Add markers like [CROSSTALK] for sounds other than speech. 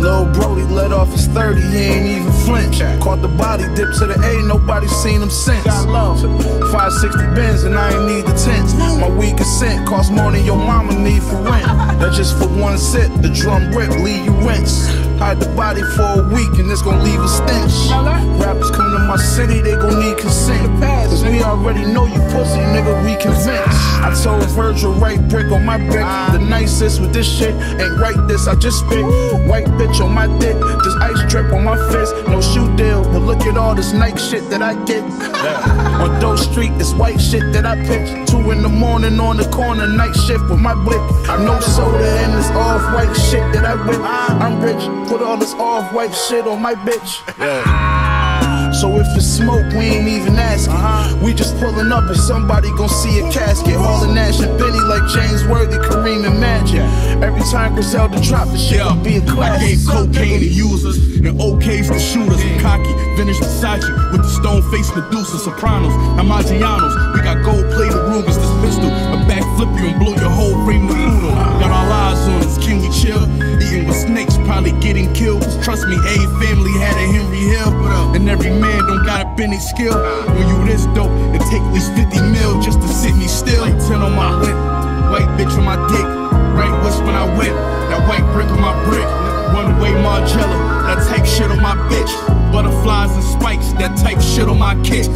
Lil Brody let off his 30, he ain't even flinch. Caught the body, dip to the A, nobody seen him since. 560 bins and I ain't need the tents. My weakest scent cost more than your mama need for rent. [LAUGHS] That's just for one sit, the drum rip, leave you rinse. Hide the body for a week and it's gonna leave a stench. Rappers come to my city, they gon' need consent. Cause we already know you pussy, nigga, we convinced. I told Virgil, right brick on my brick. The nicest with this shit ain't right this, I just spit. White bitch on my dick, just ice drip on my fist. No shoe deal, but look at all this Nike shit that I get. On Doe Street, it's white shit that I pitch. Two in the morning on the corner, night shift with my blick. I No soda and this off white shit that I whip. I'm rich, put all this off white shit on my bitch. So if it's smoke, we ain't even asking. Uh-huh. We just pulling up and somebody gon' see a casket. Hauling Nash and Benny like James Worthy, Kareem and Magic. Every time Griselda drop, the shit gon' be a I classic. gave cocaine to users and OKs to shooters. Cocky, vintage Versace with the stone face Medusa, Sopranos, Amagianos. We got gold plated Rugers, this pistol. A backflip you and blow your whole frame to poodle. Got all eyes on us, can we chill? Eating with snakes, probably getting killed. trust me, a family had don't got a Benny skill. When you this dope, it take at least 50 mil just to sit me still. Like 10 on my whip, white bitch on my dick. Right wrist when I whip, that white brick on my brick. One way Margiela, that type shit on my bitch. Butterflies and spikes, that type shit on my kicks.